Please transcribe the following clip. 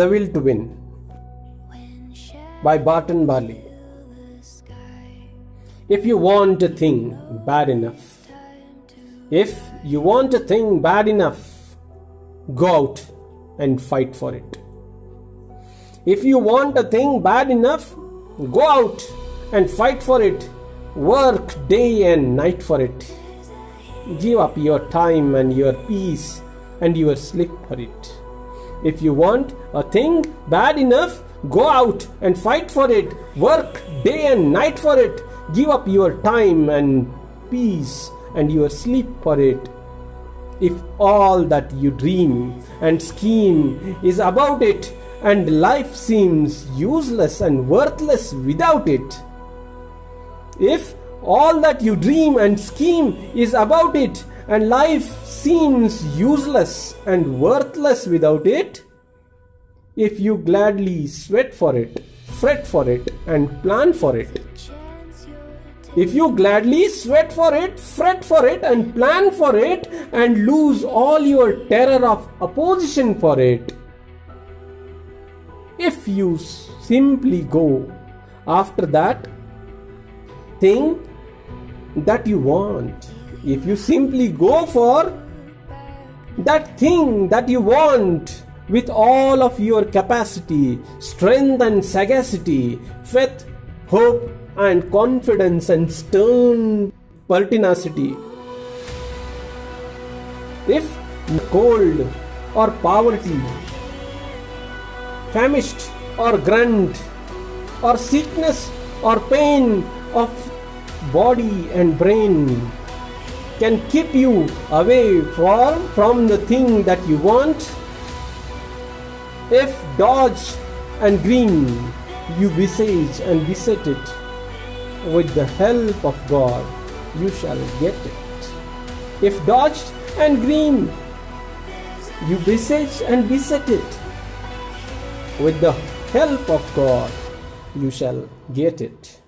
The Will to Win by Berton Braley. If you want a thing bad enough, if you want a thing bad enough, go out and fight for it. If you want a thing bad enough, go out and fight for it. Work day and night for it. Give up your time and your peace and your sleep for it. If you want a thing bad enough, go out and fight for it. Work day and night for it. Give up your time and peace and your sleep for it. If all that you dream and scheme is about it, and life seems useless and worthless without it, if all that you dream and scheme is about it, and life seems useless and worthless without it, if you gladly sweat for it, fret for it, and plan for it, if you gladly sweat for it, fret for it, and plan for it, and lose all your terror of opposition for it, if you simply go after that thing that you want, if you simply go for that thing that you want with all of your capacity, strength, and sagacity, faith, hope, and confidence, and stern pertinacity. If cold or poverty, famished or grunt, or sickness or pain of body and brain can keep you away from, from the thing that you want. If dodge and green you besiege and beset it, with the help of God you shall get it. If dodged and green you besiege and beset it, with the help of God you shall get it.